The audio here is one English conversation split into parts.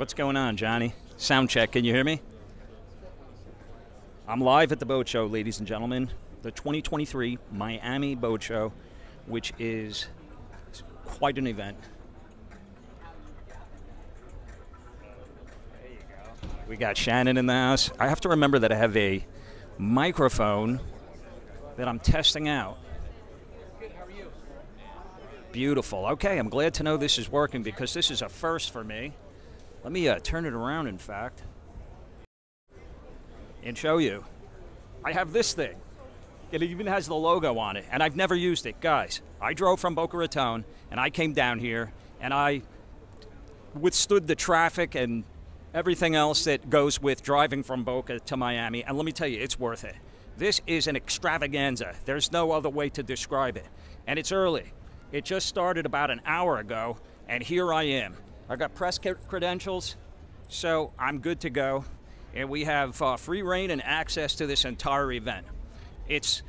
What's going on, Johnny? Sound check. Can you hear me? I'm live at the boat show, ladies and gentlemen. The 2023 Miami Boat Show, which is quite an event. We got Shannon in the house. I have to remember that I have a microphone that I'm testing out. Beautiful. Okay, I'm glad to know this is working because this is a first for me. Let me uh, turn it around, in fact, and show you. I have this thing. It even has the logo on it, and I've never used it. Guys, I drove from Boca Raton, and I came down here, and I withstood the traffic and everything else that goes with driving from Boca to Miami, and let me tell you, it's worth it. This is an extravaganza. There's no other way to describe it. And it's early. It just started about an hour ago, and here I am. I got press credentials, so I'm good to go. And we have uh, free reign and access to this entire event. It's,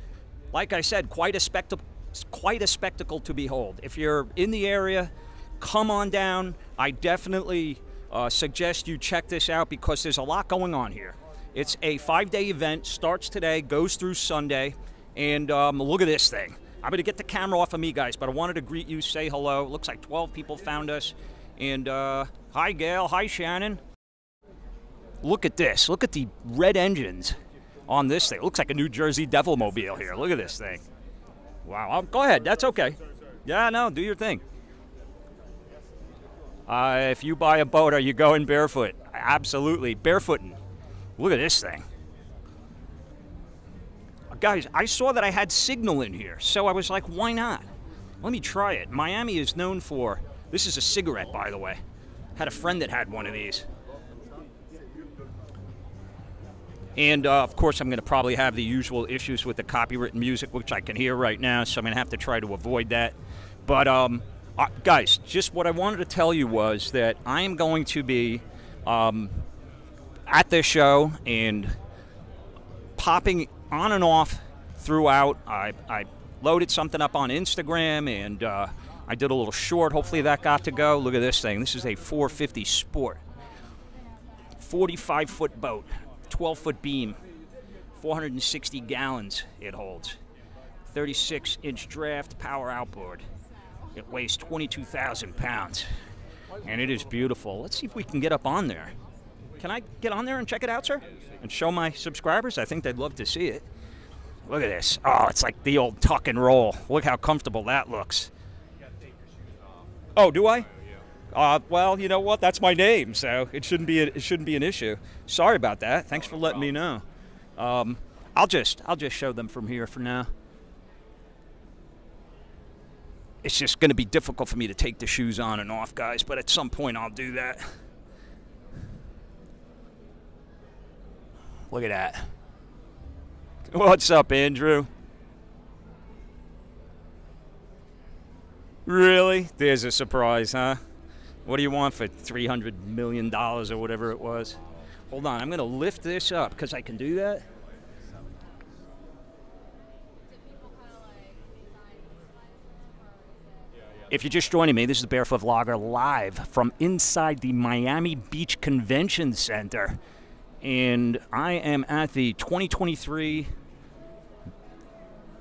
like I said, quite a spectacle. Quite a spectacle to behold. If you're in the area, come on down. I definitely uh, suggest you check this out because there's a lot going on here. It's a five-day event. Starts today, goes through Sunday, and um, look at this thing. I'm going to get the camera off of me, guys, but I wanted to greet you, say hello. Looks like 12 people found us. And uh, hi, Gail. Hi, Shannon. Look at this. Look at the red engines on this thing. It looks like a New Jersey Devil Mobile here. Look at this thing. Wow. I'll, go ahead. That's okay. Yeah, no, do your thing. Uh, if you buy a boat, are you going barefoot? Absolutely. Barefooting. Look at this thing guys, I saw that I had signal in here, so I was like, why not? Let me try it. Miami is known for, this is a cigarette, by the way. Had a friend that had one of these. And uh, of course, I'm going to probably have the usual issues with the copywritten music, which I can hear right now, so I'm going to have to try to avoid that. But, um, uh, guys, just what I wanted to tell you was that I am going to be um, at this show and popping on and off throughout. I, I loaded something up on Instagram and uh, I did a little short. Hopefully that got to go. Look at this thing. This is a 450 Sport. 45 foot boat, 12 foot beam, 460 gallons it holds. 36 inch draft power outboard. It weighs 22,000 pounds. And it is beautiful. Let's see if we can get up on there. Can I get on there and check it out, sir? and show my subscribers. I think they'd love to see it. Look at this. Oh, it's like the old tuck and roll. Look how comfortable that looks. Oh, do I? Uh, well, you know what? That's my name, so it shouldn't be a, it shouldn't be an issue. Sorry about that. Thanks for letting me know. Um, I'll just I'll just show them from here for now. It's just going to be difficult for me to take the shoes on and off, guys. But at some point, I'll do that. Look at that. What's up, Andrew? Really? There's a surprise, huh? What do you want for $300 million or whatever it was? Hold on, I'm going to lift this up because I can do that. If you're just joining me, this is the Barefoot Vlogger live from inside the Miami Beach Convention Center and I am at the 2023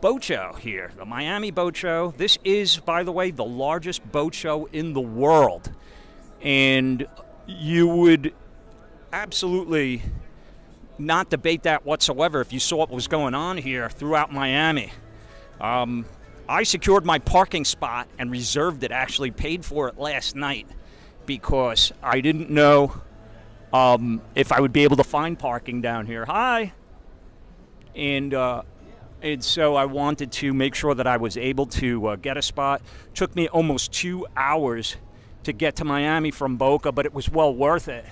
boat show here, the Miami Boat Show. This is, by the way, the largest boat show in the world. And you would absolutely not debate that whatsoever if you saw what was going on here throughout Miami. Um, I secured my parking spot and reserved it, actually paid for it last night because I didn't know um, if I would be able to find parking down here. Hi. And uh, and so I wanted to make sure that I was able to uh, get a spot. Took me almost two hours to get to Miami from Boca, but it was well worth it.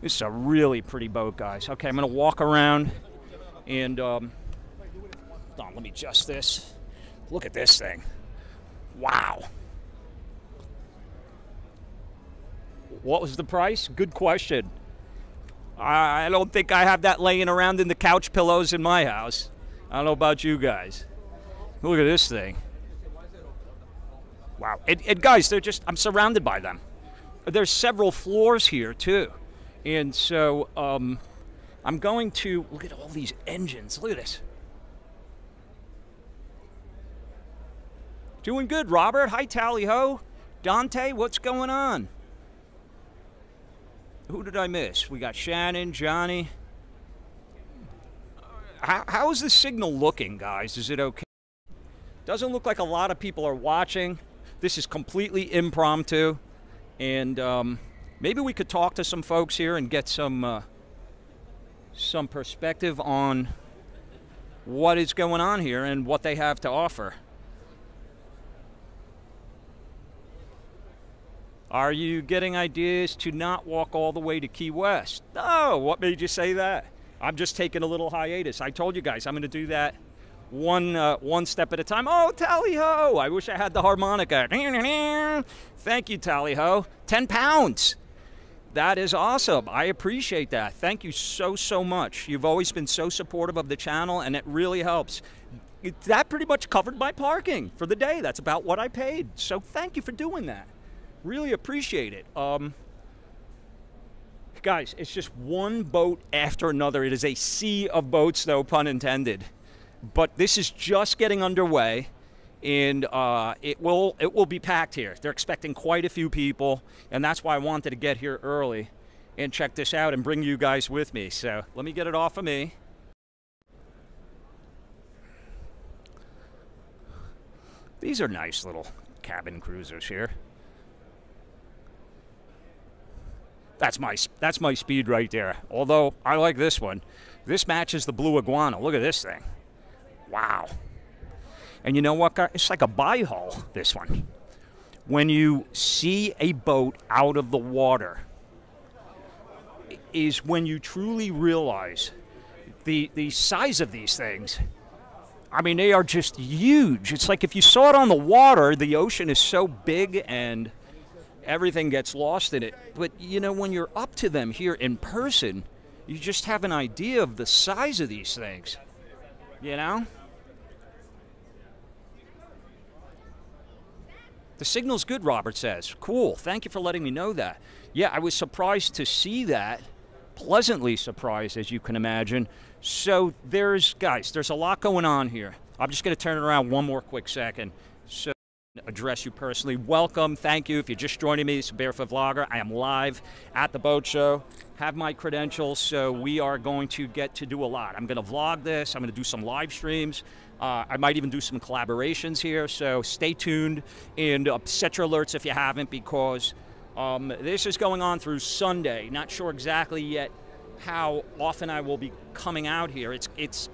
This is a really pretty boat, guys. Okay, I'm gonna walk around and um, on, let me adjust this. Look at this thing. Wow. What was the price? Good question. I don't think I have that laying around in the couch pillows in my house. I don't know about you guys. Look at this thing. Wow. And, and guys, they're just, I'm surrounded by them. there's several floors here too, and so um, I'm going to look at all these engines. Look at this. Doing good, Robert. Hi, Tally Ho. Dante, what's going on? Who did I miss? We got Shannon, Johnny. How, how is the signal looking, guys? Is it okay? Doesn't look like a lot of people are watching. This is completely impromptu. And um, maybe we could talk to some folks here and get some, uh, some perspective on what is going on here and what they have to offer. Are you getting ideas to not walk all the way to Key West? No, what made you say that? I'm just taking a little hiatus. I told you guys I'm going to do that one uh, one step at a time. Oh, tally ho! I wish I had the harmonica. Thank you, tally ho. Ten pounds. That is awesome. I appreciate that. Thank you so so much. You've always been so supportive of the channel, and it really helps. that pretty much covered my parking for the day. That's about what I paid. So thank you for doing that. Really appreciate it. Um, guys, it's just one boat after another. It is a sea of boats, though, pun intended. But this is just getting underway, and uh, it will it will be packed here. They're expecting quite a few people, and that's why I wanted to get here early and check this out and bring you guys with me. So let me get it off of me. These are nice little cabin cruisers here. That's my that's my speed right there. Although I like this one. This matches the blue iguana. Look at this thing. Wow. And you know what, guys? It's like a bi-hull, this one. When you see a boat out of the water, is when you truly realize the the size of these things. I mean, they are just huge. It's like if you saw it on the water, the ocean is so big and everything gets lost in it. But you know, when you're up to them here in person, you just have an idea of the size of these things. You know? The signal's good, Robert says. Cool. Thank you for letting me know that. Yeah, I was surprised to see that. Pleasantly surprised, as you can imagine. So there's, guys, there's a lot going on here. I'm just going to turn it around one more quick second. Address you personally. Welcome, thank you. If you're just joining me, it's Barefoot Vlogger. I am live at the boat show. Have my credentials, so we are going to get to do a lot. I'm going to vlog this. I'm going to do some live streams. Uh, I might even do some collaborations here, so stay tuned and uh, set your alerts if you haven't, because um, this is going on through Sunday. Not sure exactly yet how often I will be coming out here. It's it's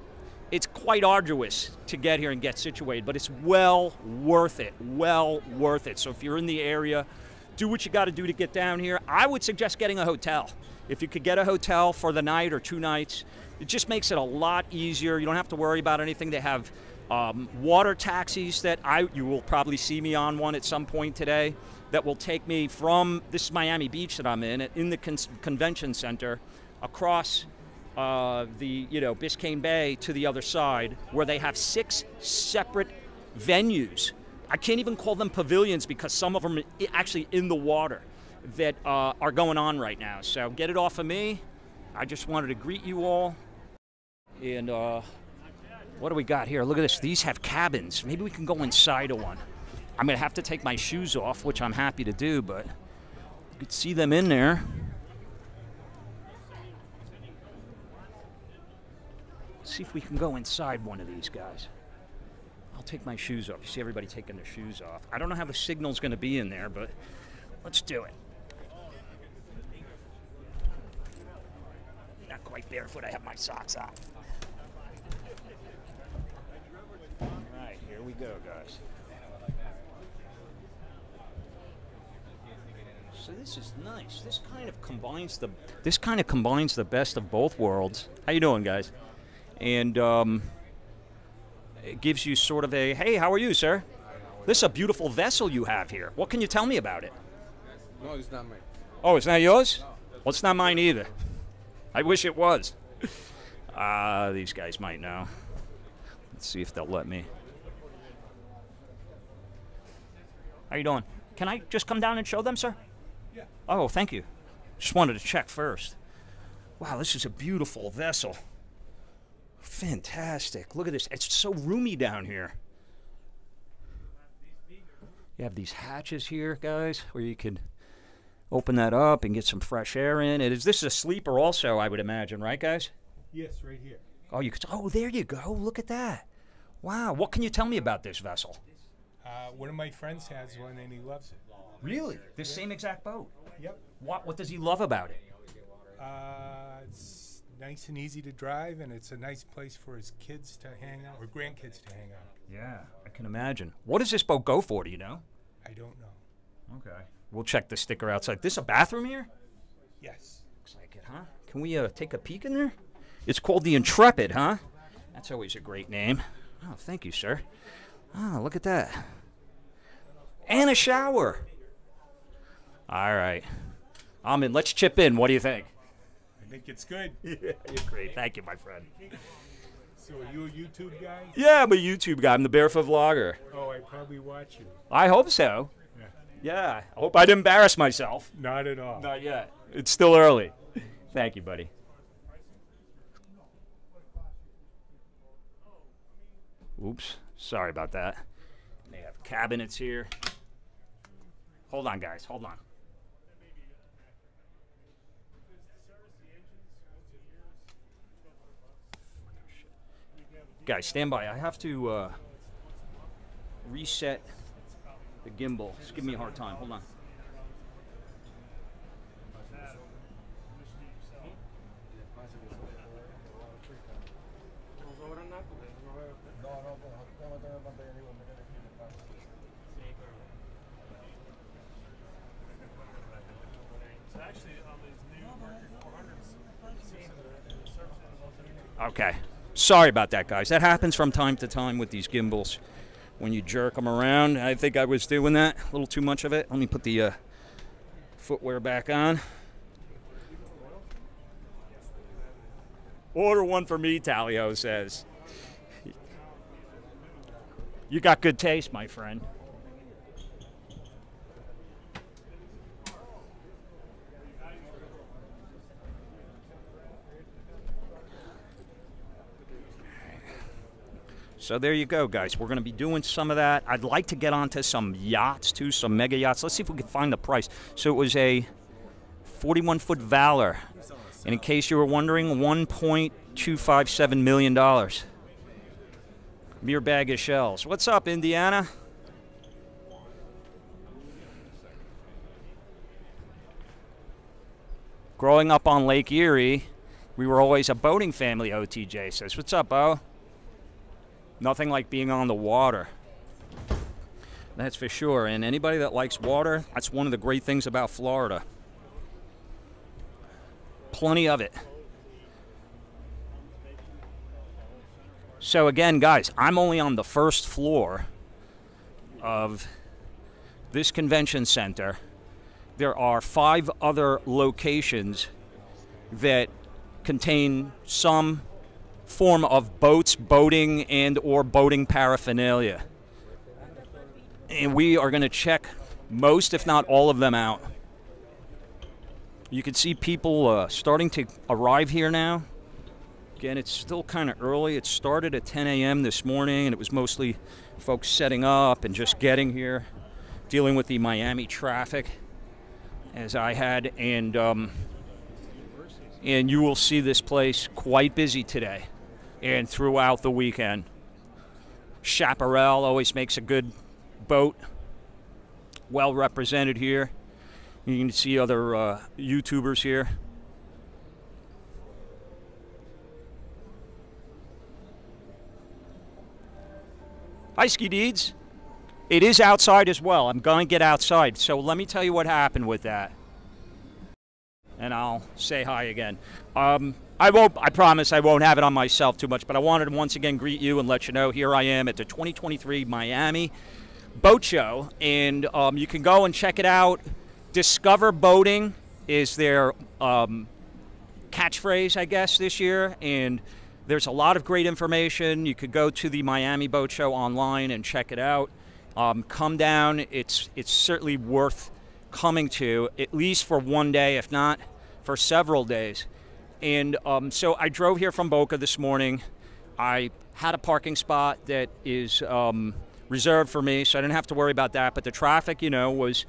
it's quite arduous to get here and get situated, but it's well worth it. Well worth it. So if you're in the area, do what you got to do to get down here. I would suggest getting a hotel. If you could get a hotel for the night or two nights, it just makes it a lot easier. You don't have to worry about anything. They have um, water taxis that I you will probably see me on one at some point today that will take me from this is Miami Beach that I'm in in the con convention center across uh, the you know Biscayne Bay to the other side, where they have six separate venues. I can't even call them pavilions because some of them are actually in the water that uh, are going on right now. So get it off of me. I just wanted to greet you all. And uh, what do we got here? Look at this. These have cabins. Maybe we can go inside of one. I'm going to have to take my shoes off, which I'm happy to do, but you could see them in there. See if we can go inside one of these guys. I'll take my shoes off. You see everybody taking their shoes off. I don't know how the signal's going to be in there, but let's do it. Not quite barefoot. I have my socks on. All right, here we go, guys. So this is nice. This kind of combines the this kind of combines the best of both worlds. How you doing, guys? And um, it gives you sort of a hey, how are you, sir? This is a beautiful vessel you have here. What can you tell me about it? No, it's not mine. Oh, it's not yours? Well, it's not mine either. I wish it was. Ah, uh, these guys might know. Let's see if they'll let me. How you doing? Can I just come down and show them, sir? Yeah. Oh, thank you. Just wanted to check first. Wow, this is a beautiful vessel. Fantastic. Look at this. It's so roomy down here. You have these hatches here, guys, where you can open that up and get some fresh air in. It is this is a sleeper also, I would imagine, right, guys? Yes, right here. Oh, you could. Oh, there you go. Look at that. Wow. What can you tell me about this vessel? Uh, one of my friends has one and he loves it. Really? This same exact boat. Yep. What What does he love about it? Uh, it's nice and easy to drive, and it's a nice place for his kids to hang out or grandkids to hang out. Yeah, I can imagine. What does this boat go for? Do you know? I don't know. Okay. We'll check the sticker outside. This a bathroom here? Yes. Looks like it, huh? Can we uh, take a peek in there? It's called the Intrepid, huh? That's always a great name. Oh, thank you, sir. Oh, look at that. And a shower. All right. I'm in. Let's chip in. What do you think? I think it's good. Yeah, you're great. Thank you, my friend. So are you a YouTube guy? Yeah, I'm a YouTube guy. I'm the Barefoot Vlogger. Oh, I probably watch you. I hope so. Yeah. Yeah. I hope I didn't embarrass myself. Not at all. Not yet. It's still early. Thank you, buddy. Oops. Sorry about that. They have cabinets here. Hold on, guys. Hold on. Guys, stand by. I have to uh, reset the gimbal. It's giving me a hard time. Hold on. Okay. Sorry about that, guys. That happens from time to time with these gimbals. When you jerk them around, I think I was doing that. A little too much of it. Let me put the uh, footwear back on. Order one for me, Talio says. You got good taste, my friend. So there you go, guys. We're going to be doing some of that. I'd like to get onto some yachts too, some mega yachts. Let's see if we can find the price. So it was a 41 foot Valor. And in case you were wondering, $1.257 million. Mere bag of shells. What's up, Indiana? Growing up on Lake Erie, we were always a boating family, OTJ says. What's up, Bo? Nothing like being on the water. That's for sure. And anybody that likes water, that's one of the great things about Florida. Plenty of it. So, again, guys, I'm only on the first floor of this convention center. There are five other locations that contain some form of boats, boating, and or boating paraphernalia. And we are going to check most, if not all of them out. You can see people uh, starting to arrive here now. Again, it's still kind of early. It started at 10 a.m. this morning, and it was mostly folks setting up and just getting here, dealing with the Miami traffic, as I had, and um, and you will see this place quite busy today and throughout the weekend. Chaparral always makes a good boat, well represented here. You can see other uh, YouTubers here. Hi, Ski Deeds. It is outside as well. I'm going to get outside. So let me tell you what happened with that. And I'll say hi again. Um, I won't, I promise I won't have it on myself too much, but I wanted to once again greet you and let you know here I am at the 2023 Miami Boat Show. And um, you can go and check it out. Discover Boating is their um, catchphrase, I guess, this year. And there's a lot of great information. You could go to the Miami Boat Show online and check it out. Um, come down. It's it's certainly worth coming to at least for one day, if not for several days. And um, so I drove here from Boca this morning. I had a parking spot that is um, reserved for me, so I didn't have to worry about that. But the traffic, you know, was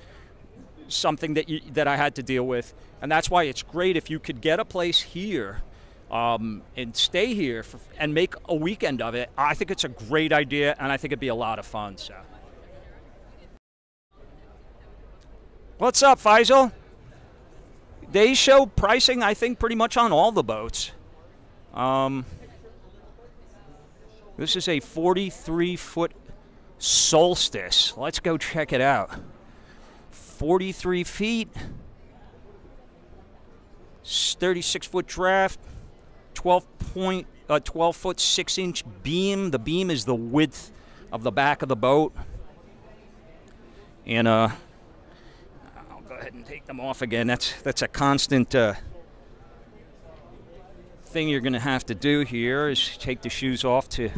something that you, that I had to deal with, and that's why it's great if you could get a place here um, and stay here for, and make a weekend of it. I think it's a great idea, and I think it'd be a lot of fun. So, what's up, Faisal? They show pricing, I think, pretty much on all the boats. Um, this is a 43 foot Solstice. Let's go check it out. 43 feet, 36 foot draft, 12 point, uh, 12 foot 6 inch beam. The beam is the width of the back of the boat. And uh, go ahead and take them off again. That's that's a constant uh, thing you're going to have to do here is take the shoes off to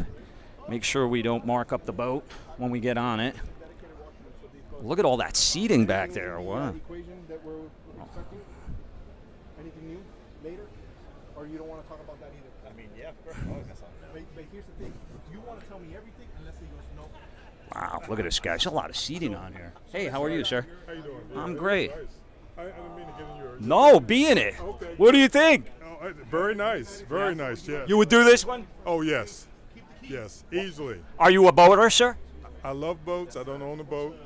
make sure we don't mark up the boat when we get on it. Look at all that seating back there. Expecting? Anything new later? Or you don't want to talk about that either? I mean, yeah, of course. Always got something. But, but here's the thing. You want to tell me everything unless he goes, no. Wow, look at this guy. There's a lot of seating on here. Hey, how are you, sir? How you doing? I'm great. I, I didn't mean to get in your. No, be in it. What do you think? Oh, very nice. Very nice. Yeah. You would do this one? Oh yes. Yes. Easily. Are you a boater, sir? I love boats. I don't own a boat.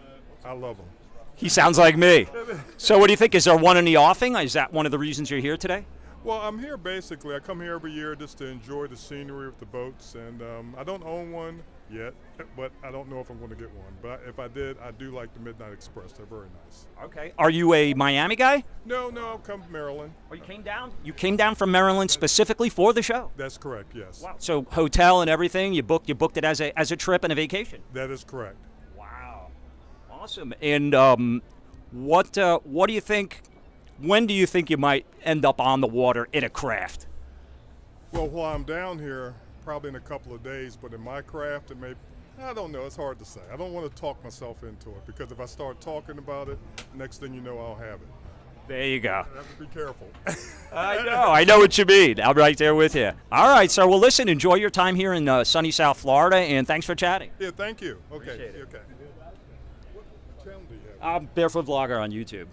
I love them. He sounds like me. So, what do you think? Is there one in the offing? Is that one of the reasons you're here today? Well, I'm here basically. I come here every year just to enjoy the scenery of the boats, and um, I don't own one yet, but I don't know if I'm going to get one. But if I did, I do like the Midnight Express. They're very nice. Okay. Are you a Miami guy? No, no, I'll come from Maryland. Or you came down? You came down from Maryland specifically for the show. That's correct. Yes. So hotel and everything, you booked you booked it as a as a trip and a vacation. That is correct. Wow. Awesome. And um, what uh, what do you think? When do you think you might end up on the water in a craft? Well, while I'm down here, probably in a couple of days, but in my craft, it may, I don't know, it's hard to say. I don't want to talk myself into it because if I start talking about it, next thing you know, I'll have it. There you go. I have to be careful. I know. I know what you mean. I'm right there with you. All right, sir. Well, listen. Enjoy your time here in uh, sunny South Florida, and thanks for chatting. yeah, thank you. Okay, okay. What channel do you have? I'm Barefoot Vlogger on YouTube.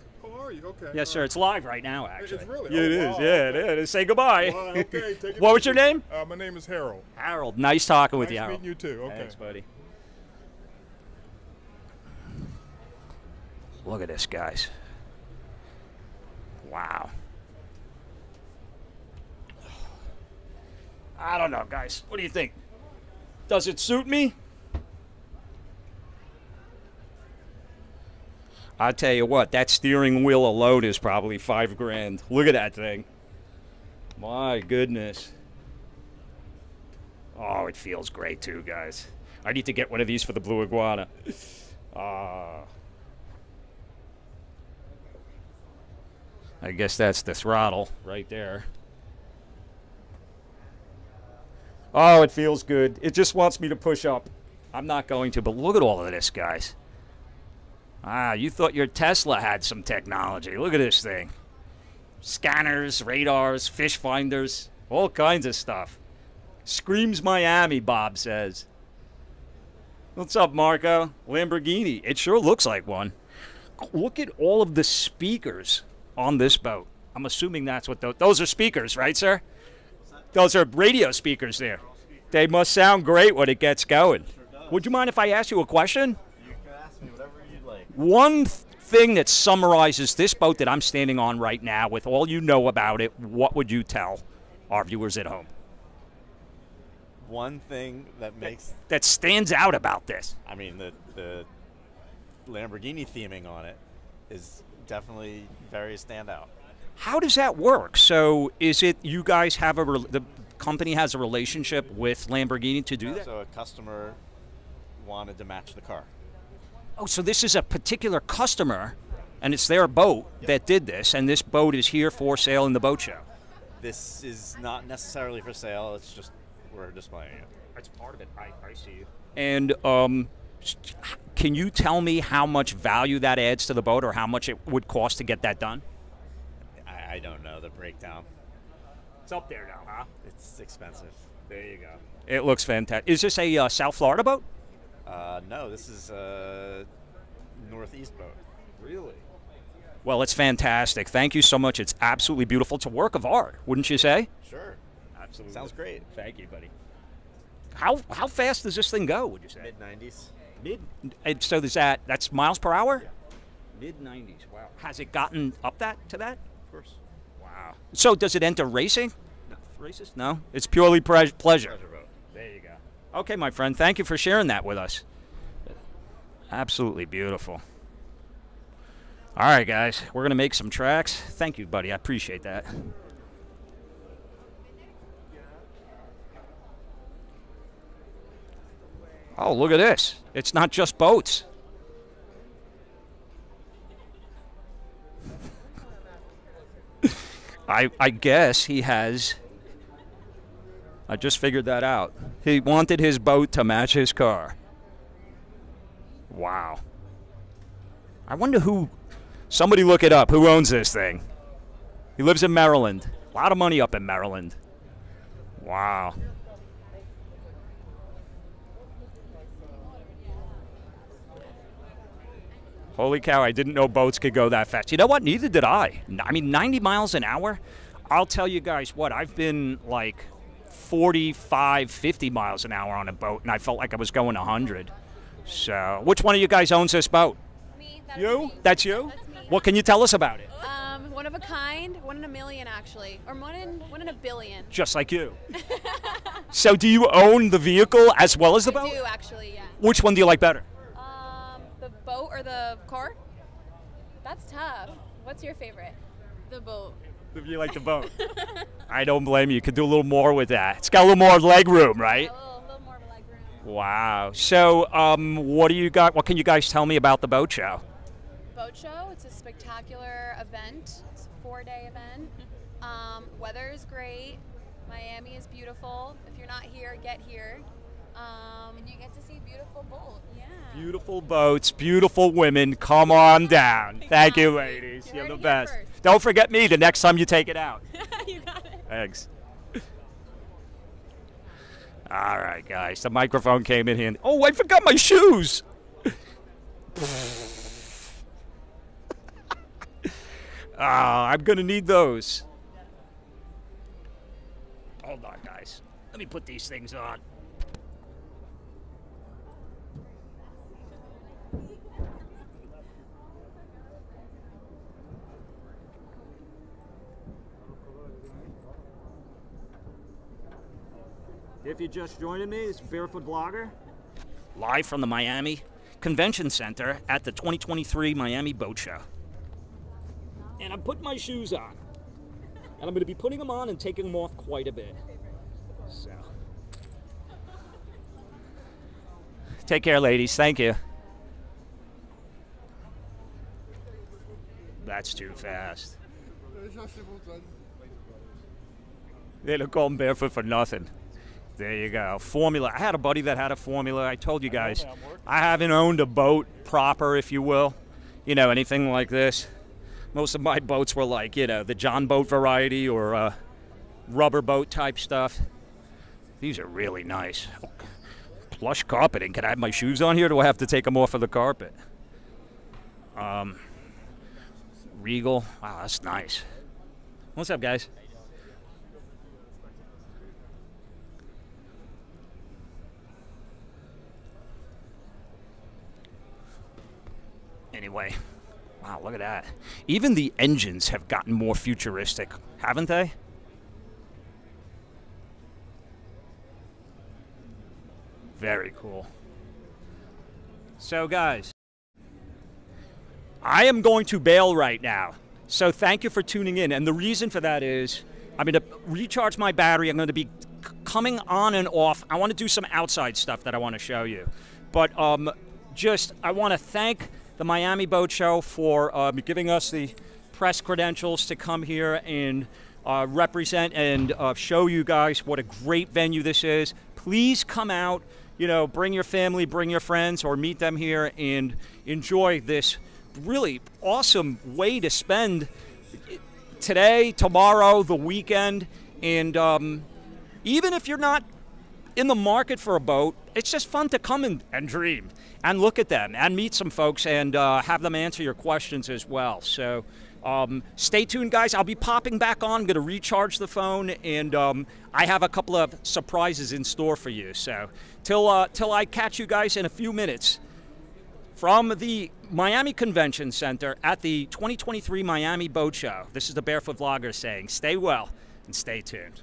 Are you? Okay. Yes, sir. It's live right now, actually. really? Yeah, it Oh, is. wow. Yeah, it is. Say goodbye. Right, okay, it what was your name? Uh, my name is Harold. Harold. Nice talking with you, Harold. you too. Okay. Thanks, buddy. Look at this, guys. Wow. I don't know, guys. What do you think? Does it suit me? I tell you what, that steering wheel alone is probably five grand. Look at that thing. My goodness. Oh, it feels great too, guys. I need to get one of these for the blue iguana. Ah. I guess that's the throttle right there. Oh, it feels good. It just wants me to push up. I'm not going to, but look at all of this, guys. Ah, you thought your Tesla had some technology. Look at this thing. Scanners, radars, fish finders, all kinds of stuff. Screams Miami, Bob says. What's up, Marco? Lamborghini. It sure looks like one. Look at all of the speakers on this boat. I'm assuming that's what those, those are speakers, right, sir? Those are radio speakers there. They must sound great when it gets going. Would you mind if I ask you a question? One th- thing that summarizes this boat that I'm standing on right now, with all you know about it, what would you tell our viewers at home One thing that makes, that stands out about this? I mean, the the Lamborghini theming on it is definitely very standout. How does that work? So, is it you guys have a the company has a relationship with Lamborghini to do that? So a customer wanted to match the car. Oh, so this is a particular customer, and it's their boat that did this, and this boat is here for sale in the boat show. This is not necessarily for sale. It's just we're displaying it. That's part of it. I, I see you. And um, Can you tell me how much value that adds to the boat, or how much it would cost to get that done? I, I don't know the breakdown. It's up there now, huh? It's expensive. There you go. It looks fantastic. Is this a uh, South Florida boat? Uh, no, this is a northeast boat. Really? Well, it's fantastic. Thank you so much. It's absolutely beautiful. It's a work of art, wouldn't you say? Sure. Absolutely. Sounds great. Thank you, buddy. How how fast does this thing go? Would you say? Mid 90s. Mid. and So there's that. That's miles per hour. Yeah. Mid 90s. Wow. Has it gotten up that to that? Of course. Wow. So does it enter racing? No. Races? No. It's purely pre- pleasure. Pleasure boat. There you go. Okay, my friend. Thank you for sharing that with us. Absolutely beautiful. All right, guys. We're going to make some tracks. Thank you, buddy. I appreciate that. Oh, look at this. It's not just boats. I, I guess he has. I just figured that out. He wanted his boat to match his car. Wow. I wonder who. Somebody look it up. Who owns this thing? He lives in Maryland. A lot of money up in Maryland. Wow. Holy cow, I didn't know boats could go that fast. You know what? Neither did I. I mean, 90 miles an hour? I'll tell you guys what, I've been like 45, 50 miles an hour on a boat, and I felt like I was going 100. So, which one of you guys owns this boat? Me. That You? me. That's you? That's me. What can you tell us about it? Um, one of a kind, one in a million actually, or one in one in a billion. Just like you. so, do you own the vehicle as well as the I boat? do actually, yeah. Which one do you like better? Um, the boat or the car? That's tough. What's your favorite? The boat. If you like the boat. I don't blame you. You could do a little more with that. It's got a little more leg room, right? A little, little more leg room. Wow. So, um, what do you got? What can you guys tell me about the boat show? Boat show. It's a spectacular event. It's a four-day event. Um, weather is great. Miami is beautiful. If you're not here, get here. Um, and you get to see beautiful boats. Yeah. Beautiful boats, beautiful women. Come on down. Thank you, ladies. You You're the best. first. Don't forget me the next time you take it out. you got it. Thanks. All right, guys. The microphone came in handy. Oh, I forgot my shoes. Ah, I'm gonna need those. Hold on, guys. Let me put these things on. If you're just joining me, it's Barefoot Vlogger. Live from the Miami Convention Center at the 2023 Miami Boat Show. And I'm putting my shoes on. And I'm going to be putting them on and taking them off quite a bit. So. Take care, ladies. Thank you. That's too fast. They don't call them barefoot for nothing. There you go. Formula. I had a buddy that had a formula. I told you guys. I haven't owned a boat proper, if you will. You know, anything like this. Most of my boats were like, you know, the John boat variety or uh, rubber boat type stuff. These are really nice. Plush carpeting. Can I have my shoes on here? Do I have to take them off of the carpet? Um, Regal. Wow, that's nice. What's up, guys? Anyway, wow, look at that. Even the engines have gotten more futuristic, haven't they? Very cool. So, guys, I am going to bail right now. So, thank you for tuning in. And the reason for that is I'm going to recharge my battery. I'm going to be coming on and off. I want to do some outside stuff that I want to show you. But um, just, I want to thank the Miami Boat Show for um, giving us the press credentials to come here and uh, represent and uh, show you guys what a great venue this is. Please come out. you know, bring your family, bring your friends, or meet them here and enjoy this really awesome way to spend today, tomorrow, the weekend, and um, even if you're not in the market for a boat, it's just fun to come and, and dream and look at them and meet some folks and uh, have them answer your questions as well. So um, stay tuned, guys. I'll be popping back on. I'm going to recharge the phone, and um, I have a couple of surprises in store for you. So till uh, till I catch you guys in a few minutes from the Miami Convention Center at the 2023 Miami Boat Show. This is the Barefoot Vlogger saying, stay well and stay tuned.